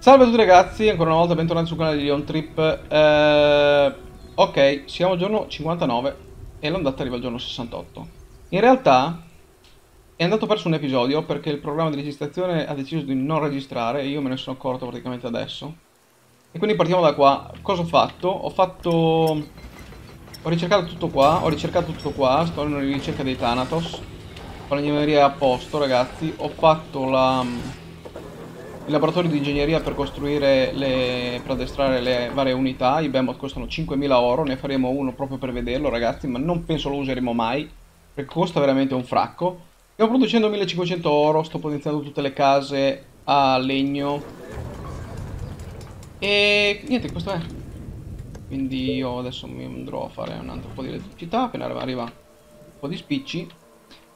Salve a tutti ragazzi, ancora una volta bentornati sul canale di Leon Trip. Eh, ok, siamo al giorno 59 e l'ondata arriva al giorno 68. In realtà è andato perso un episodio perché il programma di registrazione ha deciso di non registrare e io me ne sono accorto praticamente adesso. E quindi partiamo da qua. Cosa ho fatto? Ho fatto... Ho ricercato tutto qua, ho ricercato tutto qua, sto in ricerca dei Thanatos. Con l'ingegneria a posto ragazzi, ho fatto la il laboratorio di ingegneria per costruire le, per addestrare le varie unità, i Behemoth costano 5.000 oro, ne faremo uno proprio per vederlo ragazzi, ma non penso lo useremo mai, perché costa veramente un fracco. Stiamo producendo 1.500 oro, sto potenziando tutte le case a legno. E niente, questo è. Quindi io adesso mi andrò a fare un altro po' di elettricità, appena arriva un po' di spicci.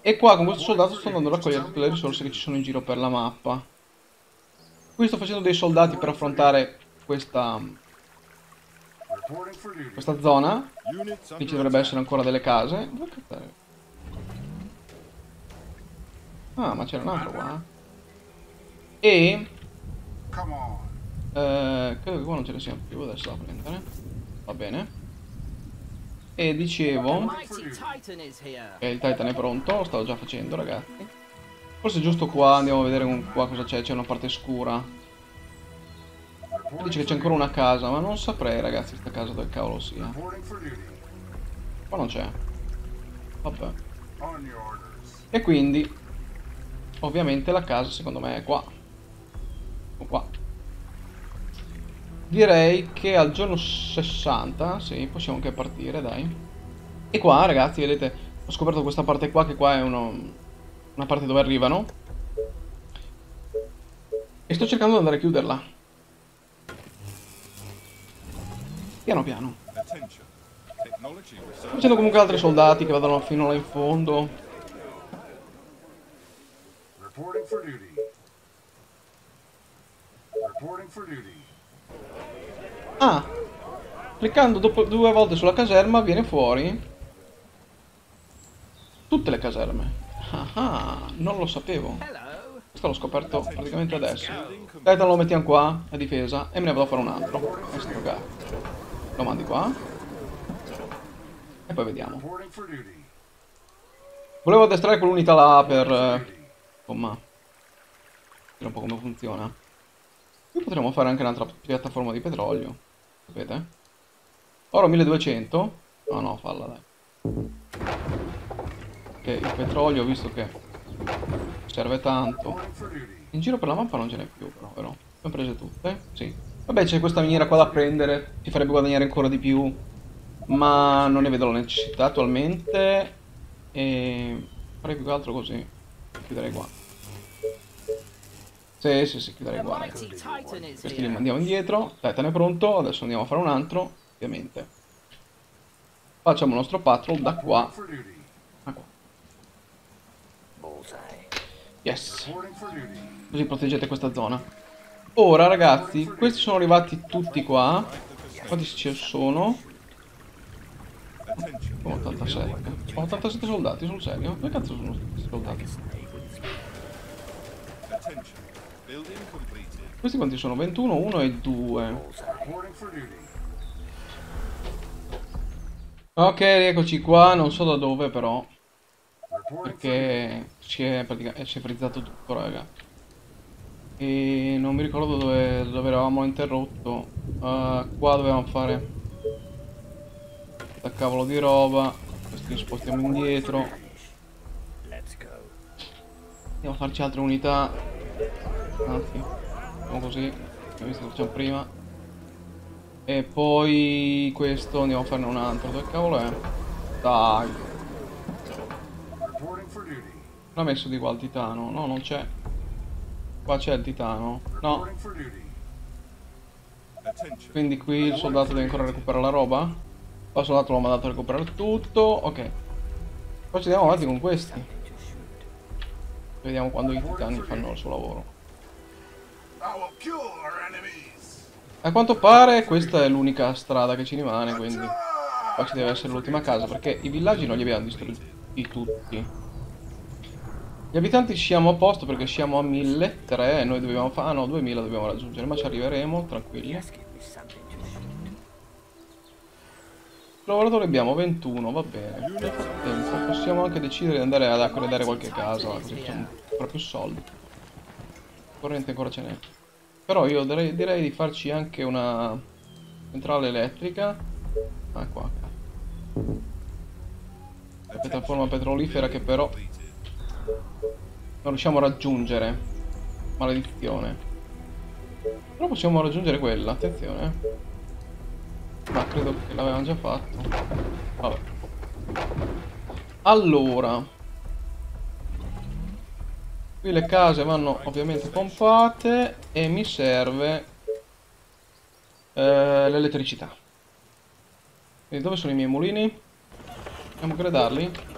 E qua con questo soldato sto andando a raccogliere tutte le risorse che ci sono in giro per la mappa. Qui sto facendo dei soldati per affrontare questa questa zona. Qui ci dovrebbe essere ancora delle case. Ah, ma c'era un altro qua. E... Eh, credo che qua non ce ne siano più, adesso da prendere. Va bene. E dicevo... Che il Titan è pronto, lo stavo già facendo ragazzi. Forse giusto qua, andiamo a vedere qua cosa c'è, c'è una parte scura. Dice che c'è ancora una casa, ma non saprei ragazzi questa casa dove cavolo sia. Qua non c'è. Vabbè. E quindi, ovviamente la casa secondo me è qua. O qua. Direi che al giorno 60, sì, possiamo anche partire, dai. E qua ragazzi, vedete, ho scoperto questa parte qua, che qua è uno una parte dove arrivano. E sto cercando di andare a chiuderla. Piano piano. Sto facendo comunque altri soldati che vadano fino là in fondo. Ah! Cliccando dopo, due volte sulla caserma viene fuori tutte le caserme. Ah, non lo sapevo. Questo l'ho scoperto praticamente adesso. Titan lo mettiamo qua, a difesa, e me ne vado a fare un altro. Questo. Lo mandi qua. E poi vediamo. Volevo addestrare quell'unità là per... Eh, insomma... Vedere un po' come funziona. Qui potremmo fare anche un'altra piattaforma di petrolio. Sapete? Oro 1200. No, no, falla dai che il petrolio, visto che serve tanto. In giro per la mappa non ce n'è più, però, vero? Abbiamo prese tutte? Sì. Vabbè, c'è questa miniera qua da prendere, ti farebbe guadagnare ancora di più, ma non ne vedo la necessità attualmente. E farei più che altro così. Chiuderei qua. Sì, sì, sì, chiuderei qua. Questi li mandiamo indietro. Titan è pronto, adesso andiamo a fare un altro, ovviamente. Facciamo il nostro patrol da qua. Yes. Così proteggete questa zona. Ora, ragazzi, questi sono arrivati tutti qua. Quanti ci sono? 87. 87 soldati, sul serio? Dove cazzo sono soldati? Questi quanti sono? 21, 1 e 2. Ok, eccoci qua, non so da dove però. Perché si è, si è frizzato tutto, raga. E non mi ricordo dove, dove eravamo interrotto. Uh, qua dovevamo fare da cavolo di roba. Questi li spostiamo indietro. Andiamo a farci altre unità. Anzi, facciamo così. Abbiamo visto che facciamo prima. E poi questo andiamo a farne un altro. Dove cavolo è? Dai. L'ha messo di qua il titano? No, non c'è. Qua c'è il titano? No. Quindi qui il soldato deve ancora recuperare la roba? Qua il soldato l'ho mandato a recuperare tutto. Ok. Poi ci andiamo avanti con questi. Vediamo quando i titani fanno il suo lavoro. A quanto pare questa è l'unica strada che ci rimane, quindi qua ci deve essere l'ultima casa, perché i villaggi non li abbiamo distrutti tutti. Gli abitanti siamo a posto perché siamo a 1003 e noi dobbiamo fare... Ah no, 2000 dobbiamo raggiungere, ma ci arriveremo, tranquilli. Lavoratori abbiamo 21, va bene. Nel frattempo possiamo anche decidere di andare ad accreditare qualche casa, così facciamo più soldi. Corrente ancora ce n'è. Però io direi, direi di farci anche una centrale elettrica. Ah, qua. La piattaforma petrolifera che però non riusciamo a raggiungere. Maledizione. Però possiamo raggiungere quella, attenzione. Ma credo che l'avevamo già fatto. Vabbè. Allora. Qui le case vanno ovviamente pompate e mi serve eh, l'elettricità. Quindi dove sono i miei mulini? Possiamo credarli?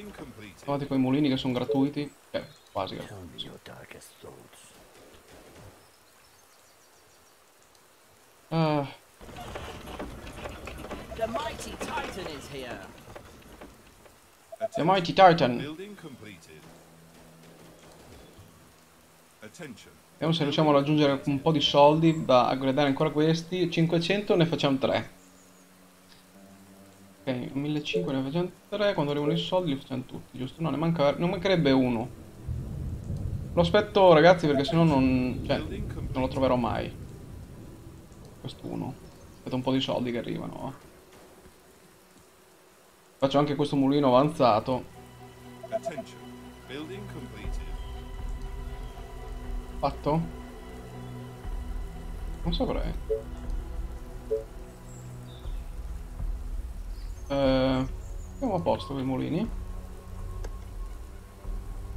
Attention. Building completed. Avanti con i mulini che sono gratuiti. Eh, quasi gratuiti. Ah, The mighty Titan is here. The Mighty Titan. Vediamo se riusciamo a raggiungere un po' di soldi da aggregare ancora questi. 500 ne facciamo 3. Ok, 1500 ne facciamo 3. Quando arrivano i soldi li facciamo tutti, giusto? No, ne, manca, ne mancherebbe uno. Lo aspetto ragazzi perché sennò non, cioè, non lo troverò mai. Quest'uno. Aspetta un po' di soldi che arrivano. Faccio anche questo mulino avanzato. Fatto? Non saprei. Eh, siamo a posto con i mulini.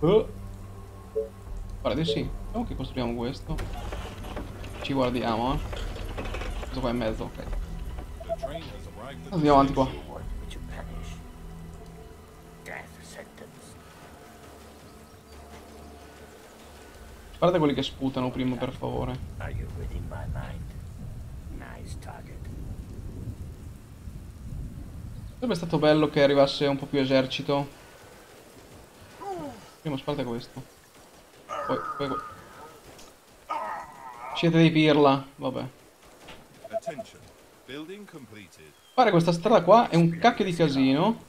Eh. Guarda di sì. Vediamo che costruiamo questo. Ci guardiamo, eh. Questo qua è in mezzo, ok. Andiamo avanti qua. Guarda quelli che sputano prima, per favore. Nice target. Sarebbe stato bello che arrivasse un po' più esercito. Prima sparte questo. Poi, poi que- Siete dei pirla, vabbè. Fare questa strada qua è un cacchio di casino.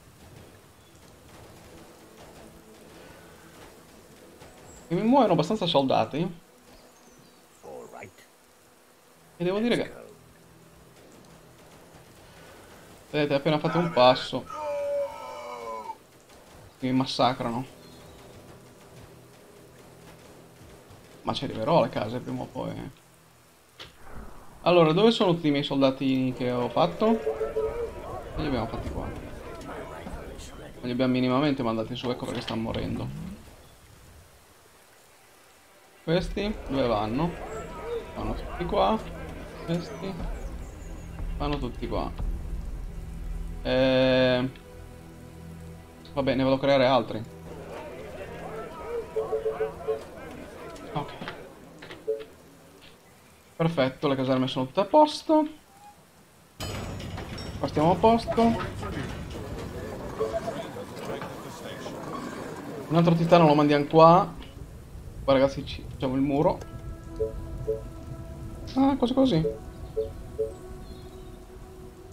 E mi muoiono abbastanza soldati. E devo dire che... Vedete, appena fate un passo. Mi massacrano. Ma ci arriverò alle case prima o poi. eh. Allora, dove sono tutti i miei soldati che ho fatto? E li abbiamo fatti qua. Non li abbiamo minimamente mandati su, ecco perché stanno morendo. Questi dove vanno? Vanno tutti qua. Questi vanno tutti qua. Eh... Va bene, vado a creare altri. Ok. Perfetto, le caserme sono tutte a posto. Qua stiamo a posto. Un altro titano lo mandiamo qua. Qua ragazzi ci facciamo il muro. Ah, cose così.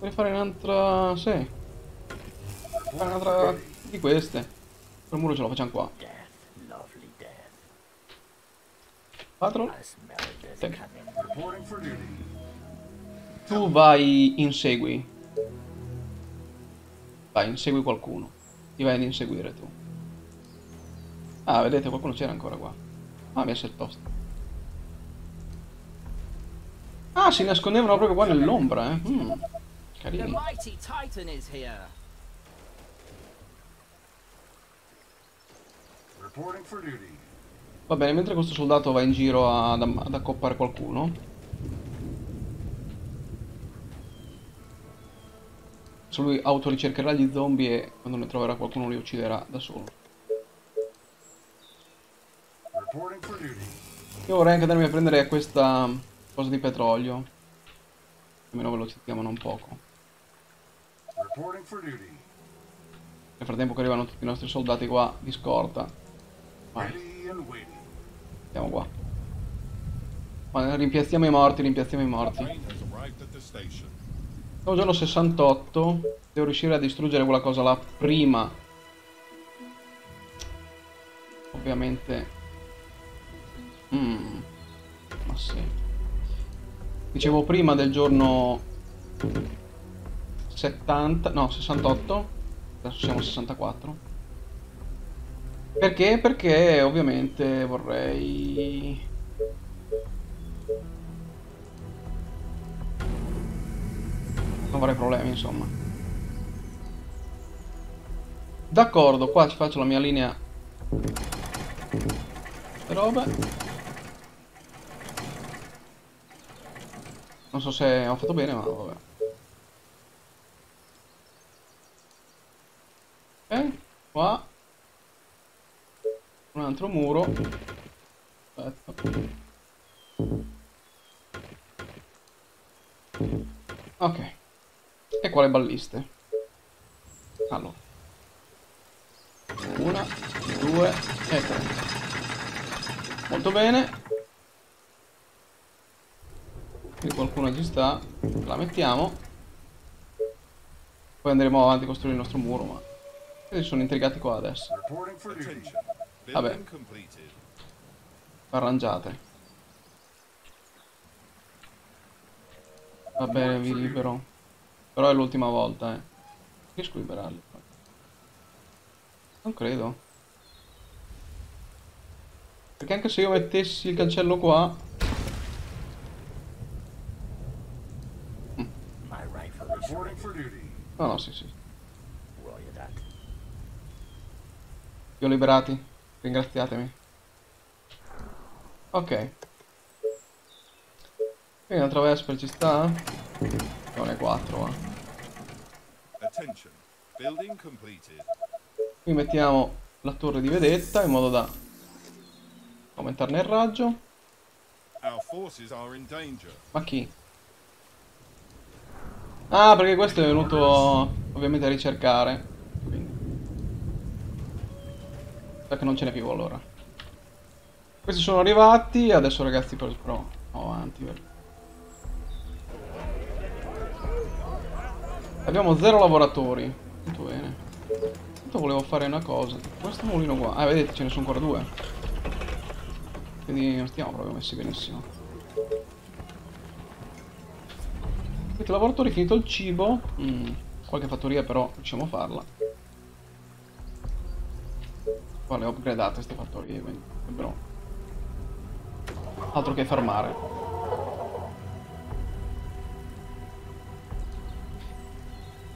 Vorrei fare un'altra... sì. Un'altra di queste. Quel muro ce lo facciamo qua. For duty. tu vai insegui. Vai, insegui qualcuno. Ti vai ad inseguire tu. Ah, vedete, qualcuno c'era ancora qua. Ah, mi il tosto. Ah, si nascondevano proprio qua nell'ombra, eh. Mm, carini. mighty Titan is here. Reporting for duty. Va bene, mentre questo soldato va in giro ad, ad accoppare qualcuno. Se lui autoricercherà gli zombie e quando ne troverà qualcuno li ucciderà da solo. Reporting for duty. Io vorrei anche andarmi a prendere questa cosa di petrolio. Almeno velocizziamolo un poco. Nel frattempo che arrivano tutti i nostri soldati qua di scorta. Vai, andiamo qua. Ma rimpiazziamo i morti, rimpiazziamo i morti. Siamo giorno 68. Devo riuscire a distruggere quella cosa là prima. Ovviamente. Mm. Ma sì. Dicevo prima del giorno 70, no 68. Adesso siamo a 64. Perché? Perché ovviamente vorrei... Non vorrei problemi, insomma. D'accordo, qua ci faccio la mia linea. Robe. Non so se ho fatto bene, ma vabbè. Qua. Un altro muro. Aspetta. Ok. E qua le balliste. Allora. Una, due e tre. Molto bene. Qui qualcuno ci sta. La mettiamo. Poi andremo avanti a costruire il nostro muro, ma... Questi sono intrigati qua adesso. Vabbè. Arrangiate. Va bene, vi libero. Però è l'ultima volta, eh. Riesco a liberarli. Non credo. Perché anche se io mettessi il cancello qua... No, no, sì, sì. Vi ho liberati. Ringraziatemi. Ok. Quindi un'altra Vesper ci sta? Non è 4, va. Attention. Building completed. Qui mettiamo la torre di vedetta in modo da aumentarne il raggio. Ma chi? Ah, perché questo è venuto ovviamente a ricercare. Quindi. Sa che non ce n'è più allora. Questi sono arrivati, adesso ragazzi però però andiamo avanti. Abbiamo zero lavoratori. Molto bene. Intanto volevo fare una cosa. Questo mulino qua. Ah, vedete, ce ne sono ancora due. Quindi non stiamo proprio messi benissimo. Avete lavoratori finito il cibo. Mm, qualche fattoria però riusciamo a farla. Qua le ho upgradate queste fattorie, quindi però altro che farmare.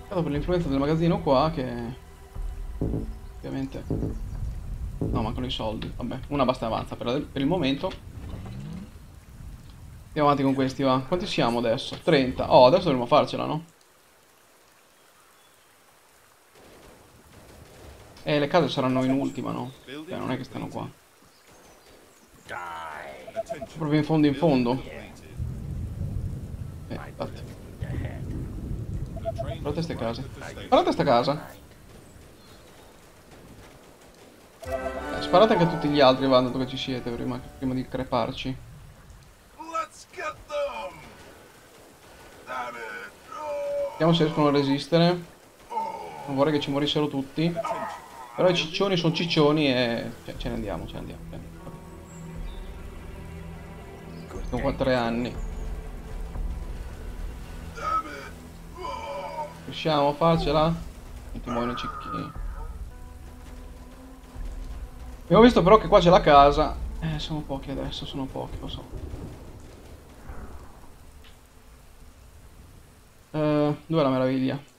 Peccato per l'influenza del magazzino qua che ovviamente no mancano i soldi. Vabbè, una basta avanza per, per il momento. Andiamo avanti con questi, va. Quanti siamo adesso? 30. Oh, adesso dovremmo farcela, no? Eh, le case saranno in ultima, no? Cioè, non è che stanno qua. Proprio in fondo in fondo. Eh, infatti. Guardate has ste arrived case. Guardate sta casa. Eh, sparate anche a tutti gli altri, va, dato che ci siete, prima, prima di creparci. Vediamo se riescono a resistere. Non vorrei che ci morissero tutti. Però i ciccioni sono ciccioni e... Cioè, ce ne andiamo, ce ne andiamo. ce ne andiamo. Sono qua tre anni. Riusciamo a farcela? Non ti muoiono i cicchini. Abbiamo visto però che qua c'è la casa. Eh, sono pochi adesso, sono pochi, lo so. Eh, dov'è la meraviglia?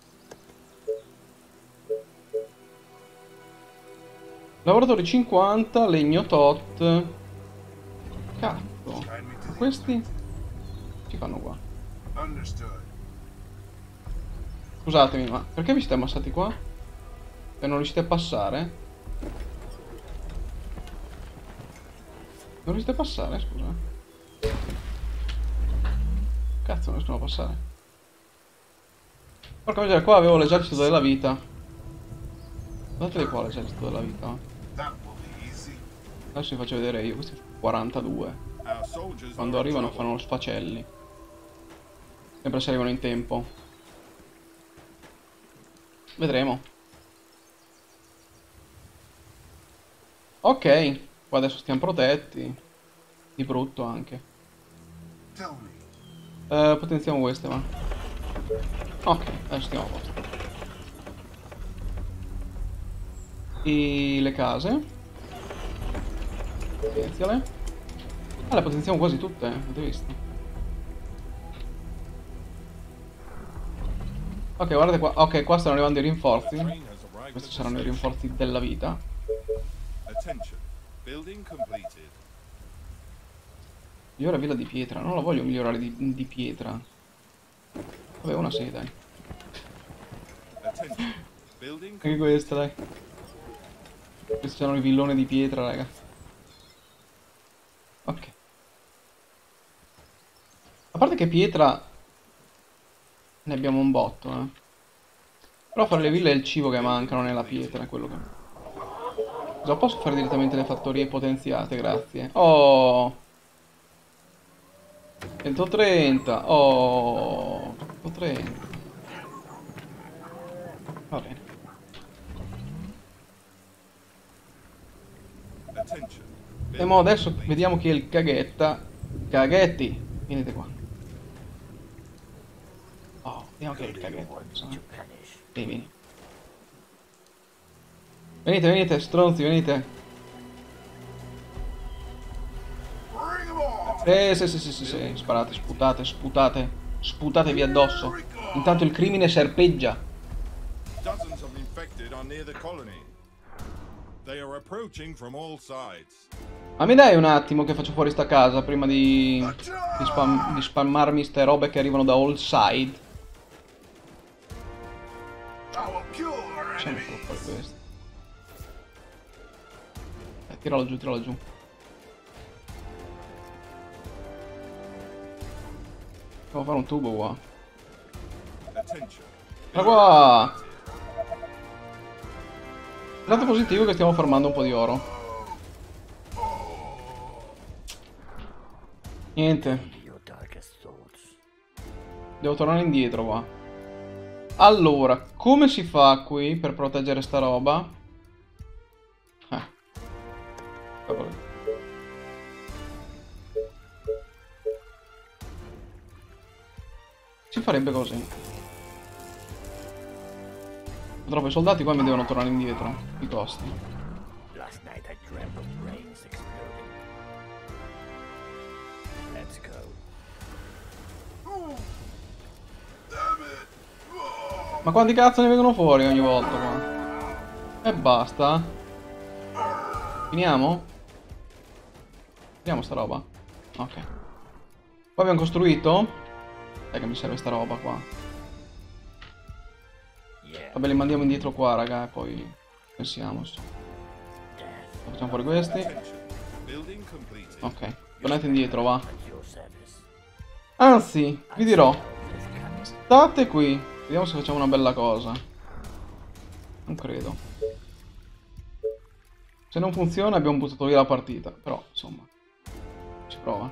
Lavoratori 50, legno tot. Cazzo. Questi ci fanno qua. Scusatemi, ma perché vi siete ammassati qua? E non riuscite a passare? Non riuscite a passare, scusa. Cazzo, non riescono a passare. Porca miseria, qua avevo l'esercito della vita. Guardate qua l'esercito della vita. Be easy. Adesso vi faccio vedere io, questi 42. Our soldiers Quando arrivano fanno lo sfacelli. Sempre se arrivano in tempo. Vedremo. Ok, qua adesso stiamo protetti. Di brutto anche. Eh, potenziamo queste, va. Ok, adesso stiamo a posto. E le case. Potenziale. Ah, le potenziamo quasi tutte, avete visto? Ok, guardate qua. Ok, qua stanno arrivando i rinforzi. Questi saranno i rinforzi della vita. Migliora villa di pietra. Non la voglio migliorare di, di pietra. Vabbè, una sì, dai. Anche questa, dai. Questi sono i villoni di pietra, raga. Ok. A parte che pietra ne abbiamo un botto, eh. Però fare le ville è il cibo che manca, non è la pietra, è quello che... Cosa posso fare direttamente le fattorie potenziate, grazie. Oh! 130, oh! 130. Va bene. Attention. E mo adesso vediamo chi è il caghetta. Caghetti, venite qua. Oh, vediamo chi è il caghetta. punish? Vieni. Venite, venite, stronzi, venite. Eh, sì, sì, sì, sì, sì. Sparate, sputate, sputate. Sputatevi addosso. Intanto il crimine serpeggia. Dozens of infected are near the colony. Ma mi dai un attimo che faccio fuori sta casa prima di, di, spam- di spammarmi ste robe che arrivano da all side. Solo fare questo. Eh, tiralo giù, tiralo giù. Devo fare un tubo qua. Ma qua! Il lato positivo è che stiamo farmando un po' di oro. Niente, devo tornare indietro qua. Allora, come si fa qui per proteggere sta roba? Cavolo. Si farebbe così. Purtroppo i soldati qua mi devono tornare indietro. I costi. Ma quanti cazzo ne vengono fuori ogni volta qua? E basta. Finiamo? Finiamo sta roba. Ok. Poi abbiamo costruito? Dai che mi serve sta roba qua. Vabbè li mandiamo indietro qua raga e poi pensiamo. Facciamo fuori questi. Ok. Tornate indietro va. Anzi, vi dirò. State qui. Vediamo se facciamo una bella cosa. Non credo. Se non funziona abbiamo buttato via la partita. Però, insomma. Ci prova.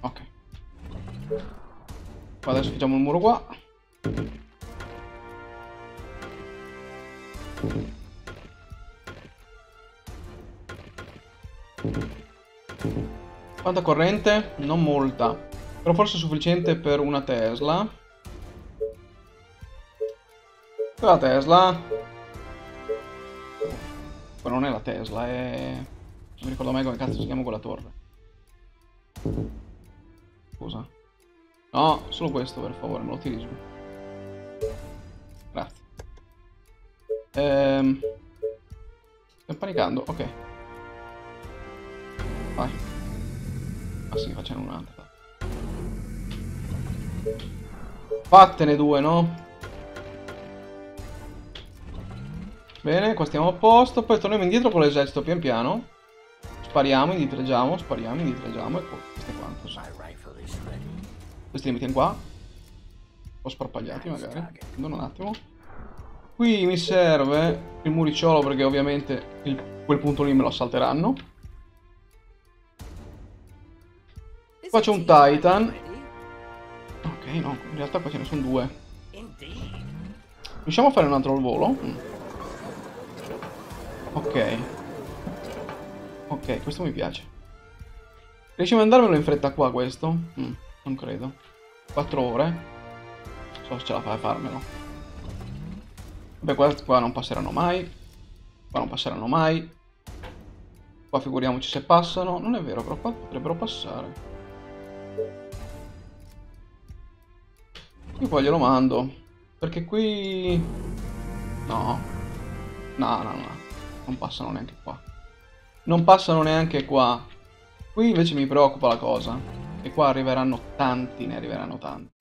Ok. Adesso facciamo il muro qua. Quanta corrente? Non molta. Però forse è sufficiente per una Tesla. Quella la Tesla. Poi non è la Tesla, è... Non mi ricordo mai come cazzo si chiama quella torre. Scusa. No, solo questo per favore, me lo tiri Ehm... Sto panicando, ok. Vai. Ah sì, facciamo un'altra. Fattene due, no? Bene, qua stiamo a posto. Poi torniamo indietro con l'esercito pian piano. Spariamo, indietreggiamo, spariamo, indietreggiamo. E poi questo quanto. Questi li mettiamo qua. Un po' sparpagliati magari. Attendono un attimo. Qui mi serve il muricciolo perché ovviamente il- quel punto lì me lo salteranno. Qua c'è un Titan. Ok, no, in realtà qua ce ne sono due. Riusciamo a fare un altro al volo? Mm. Ok. Ok, questo mi piace. Riusciamo ad andarmelo in fretta qua questo? Mm, non credo. 4 ore. Non so se ce la fai a farmelo. Vabbè, qua, qua non passeranno mai. Qua non passeranno mai. Qua figuriamoci se passano. Non è vero, però qua potrebbero passare. Qui poi glielo mando. Perché qui... No. No, no, no. Non passano neanche qua. Non passano neanche qua. Qui invece mi preoccupa la cosa. E qua arriveranno tanti, ne arriveranno tanti.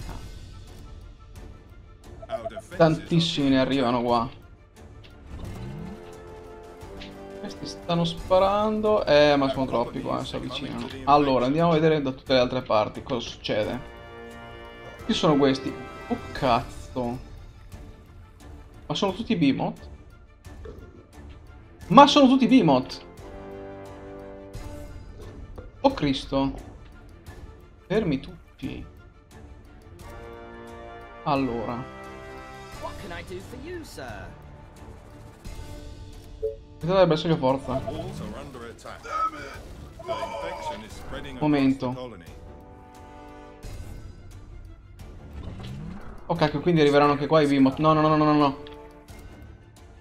Tantissimi ne arrivano qua. Questi stanno sparando. Eh, ma sono troppi qua, si avvicinano. Allora, andiamo a vedere da tutte le altre parti cosa succede. Chi sono questi? Oh cazzo. Ma sono tutti Beamot? Ma sono tutti Beamot! Oh Cristo. Fermi tutti. Allora. Can I do for you, sir? Vedete il bersaglio forza. Momento. Oh cacchio, quindi arriveranno anche qua i Beamot. No, no, no, no, no, no.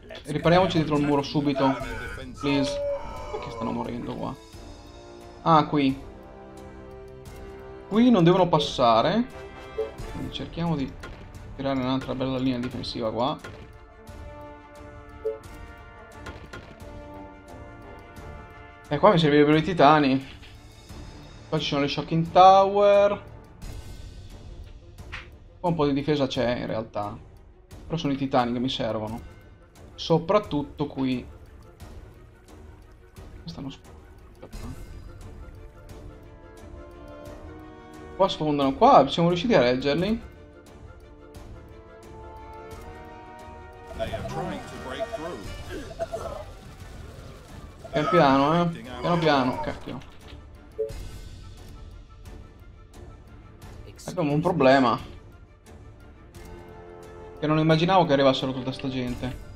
Let's Ripariamoci dietro il muro subito. Please. Perché stanno morendo qua? Ah, qui. Qui non devono passare. Quindi cerchiamo di tirare un'altra bella linea difensiva qua. E qua mi servirebbero i titani. Qua ci sono le shocking tower. Qua un po' di difesa c'è in realtà. Però sono i titani che mi servono. Soprattutto qui. Stanno Qua sfondano. Qua siamo riusciti a reggerli. Pian piano, eh. Piano piano, cacchio. Abbiamo un problema. Che non immaginavo che arrivassero tutta sta gente.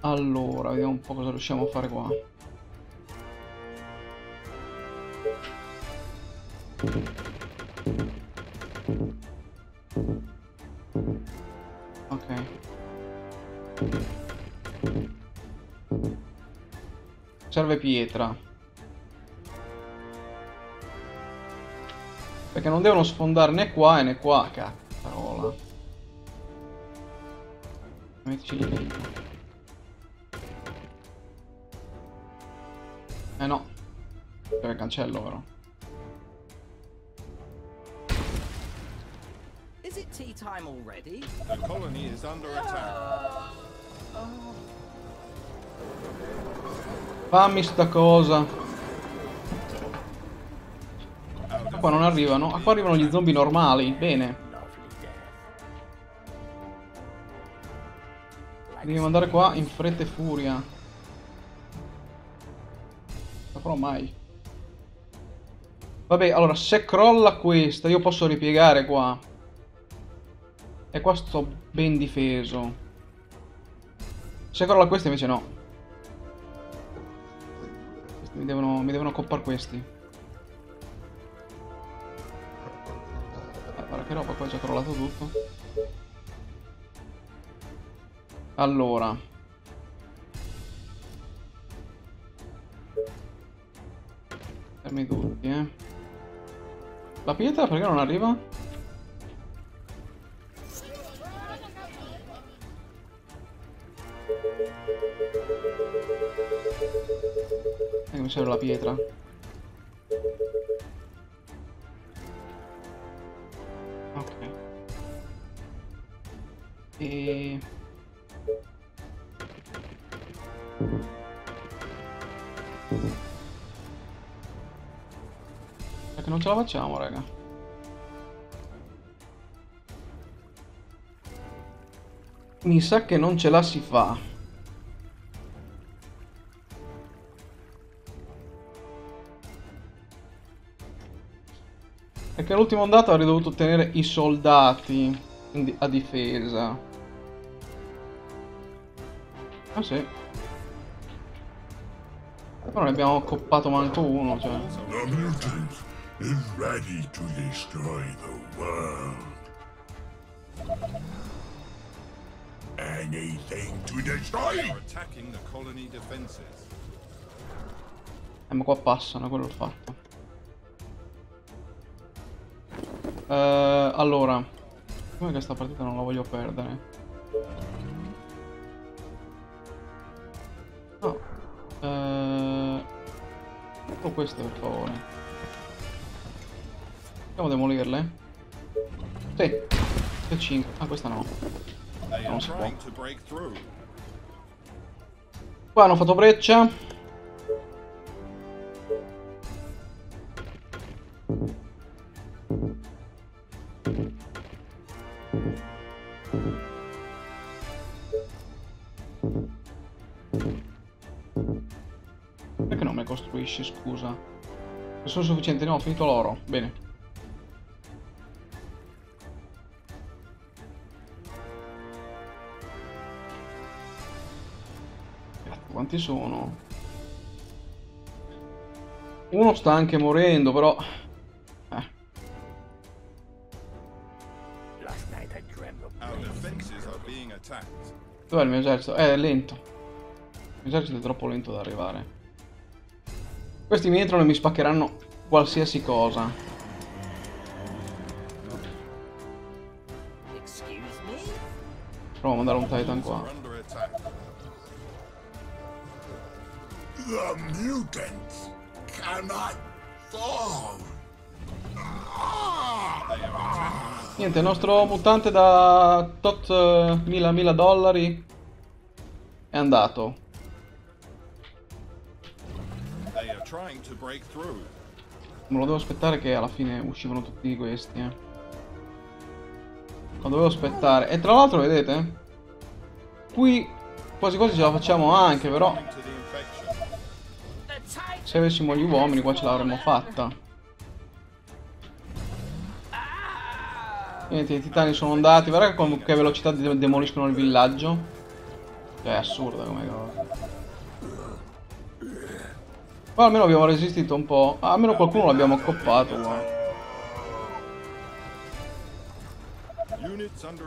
Allora, vediamo un po' cosa riusciamo a fare qua. Ok. Serve pietra. Perché non devono sfondare né qua né qua. Cazzarola. Mettici lì dentro. Eh no. Per il cancello però. Is it tea time already? The colony is under attack. Fammi sta cosa. Qua non arrivano. Ah, qua arrivano gli zombie normali. Bene. Devi mandare qua in fretta e furia. Non saprò mai. Vabbè, allora, se crolla questa, io posso ripiegare qua. E qua sto ben difeso. Se crolla questa invece no. Devono, mi devono coppare questi. Eh, guarda che roba, qua è già crollato tutto. Allora. Fermi tutti, eh. La pietra perché non arriva? La pietra. Ok. E... Perché non ce la facciamo, raga. Mi sa che non ce la si fa. Perché l'ultima ondata avrei dovuto tenere i soldati a difesa. Ah sì. Però ne abbiamo accoppato manco uno, cioè. The mutant is ready to destroy the world. Anything to destroy? Attacking the colony defenses. Eh, ma qua passano, quello è il fatto. Eh, allora, come questa partita non la voglio perdere? No. Eh, tutto questo per favore. Andiamo a demolirle? Sì. E 5. Ah, questa no. Non si può. Qua hanno fatto breccia. Costruisci, scusa? Non sono sufficienti, no, ho finito l'oro. Bene. Cazzo, Quanti sono? Uno sta anche morendo, però... Eh, dov'è il mio esercito? Eh, è lento. Il mio esercito è troppo lento da arrivare. Questi mi entrano e mi spaccheranno qualsiasi cosa. Provo a mandare un titan qua. The mutants cannot fall. Niente, il nostro mutante da tot eh, mila mila dollari è andato. Me lo devo aspettare che alla fine uscivano tutti questi, eh. Lo dovevo aspettare. E tra l'altro, vedete? Qui quasi quasi ce la facciamo anche, però se avessimo gli uomini qua ce l'avremmo fatta. Niente, i titani sono andati. Guarda con che velocità de- demoliscono il villaggio. Cioè, è assurda come cosa. Qua almeno abbiamo resistito un po'. Ah, almeno qualcuno l'abbiamo accoppato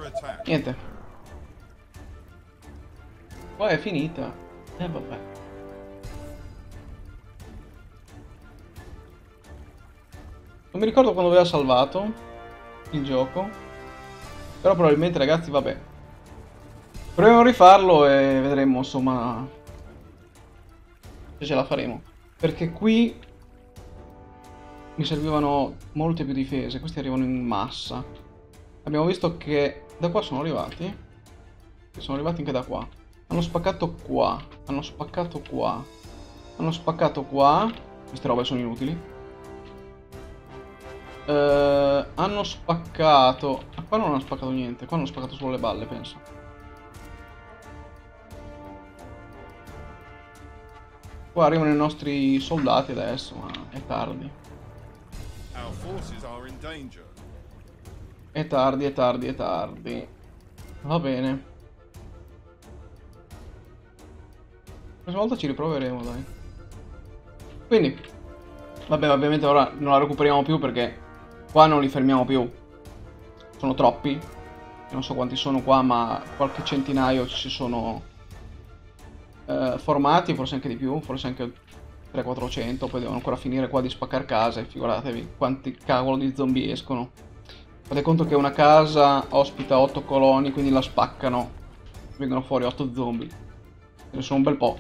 attack. Niente. Poi è finita. Eh vabbè. Non mi ricordo quando aveva salvato il gioco. Però probabilmente ragazzi, vabbè. Proviamo a rifarlo e vedremo insomma se ce la faremo. Perché qui mi servivano molte più difese. Questi arrivano in massa. Abbiamo visto che da qua sono arrivati. Sono arrivati anche da qua. Hanno spaccato qua. Hanno spaccato qua. Hanno spaccato qua. Queste robe sono inutili. Eh, hanno spaccato. Qua non hanno spaccato niente. Qua hanno spaccato solo le balle, penso. Qua arrivano i nostri soldati adesso, ma è tardi. È tardi, è tardi, è tardi. Va bene. Prossima volta ci riproveremo, dai. Quindi, vabbè, ovviamente ora non la recuperiamo più perché qua non li fermiamo più. Sono troppi. Non so quanti sono qua, ma qualche centinaio ci sono eh, formati, forse anche di più, forse anche 300-400. Poi devono ancora finire qua di spaccare case. Figuratevi quanti cavolo di zombie escono. Fate conto che una casa ospita 8 coloni, quindi la spaccano. Vengono fuori 8 zombie. Ne sono un bel po'.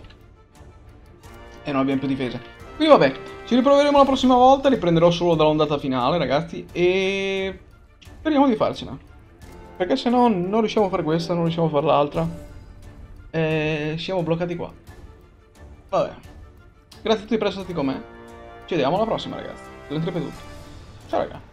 E non abbiamo più difese. Quindi vabbè, ci riproveremo la prossima volta, riprenderò solo dall'ondata finale, ragazzi. E speriamo di farcela. Perché se no non riusciamo a fare questa, non riusciamo a fare l'altra. E siamo bloccati qua. Vabbè. Grazie a tutti per essere stati con me. Ci vediamo alla prossima, ragazzi. Dell'entrepeduto. Ciao, ragazzi.